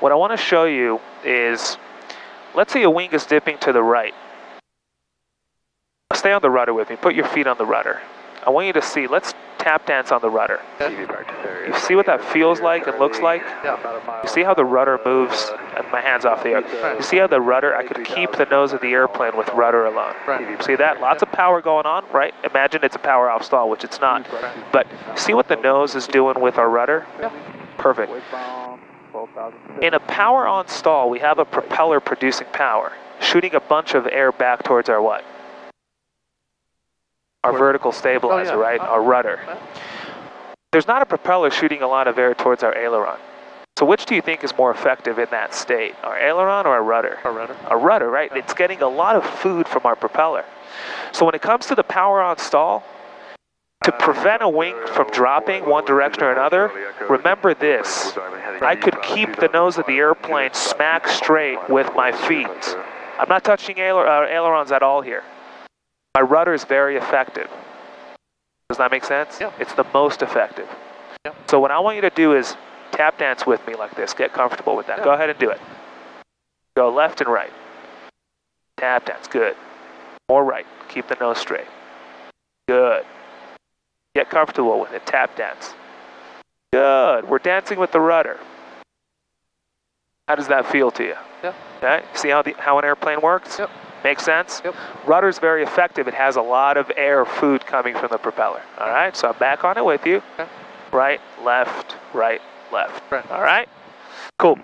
What I want to show you is, let's say your wing is dipping to the right. Stay on the rudder with me. Put your feet on the rudder. I want you to see, let's tap dance on the rudder. You see what that feels like and looks like? You see how the rudder moves? And my hand's off the air. You see how the rudder, I could keep the nose of the airplane with rudder alone. See that? Lots of power going on, right? Imagine it's a power off stall, which it's not. But see what the nose is doing with our rudder? Perfect. In a power on stall, we have a propeller producing power, shooting a bunch of air back towards our what? Our vertical stabilizer, Oh, yeah. right? Uh, our rudder. There's not a propeller shooting a lot of air towards our aileron. So which do you think is more effective in that state? Our aileron or our rudder? Our rudder. A rudder, right? It's getting a lot of food from our propeller. So when it comes to the power on stall, to prevent a wing from dropping one direction or another, remember this. I could keep the nose of the airplane smack straight with my feet. I'm not touching ailer, uh, ailerons at all here. My rudder is very effective. Does that make sense? Yeah. It's the most effective. Yeah. So what I want you to do is tap dance with me like this. Get comfortable with that. Yeah. Go ahead and do it. Go left and right. Tap dance. Good. More right. Keep the nose straight. Good. Get comfortable with it. Tap dance. Good. We're dancing with the rudder. How does that feel to you? Yeah. Okay. See how the how an airplane works? Yep. Makes sense? Yep. Rudder's very effective. It has a lot of air food coming from the propeller. All right. So I'm back on it with you. Okay. Right, left, right, left. Right. All right. Cool.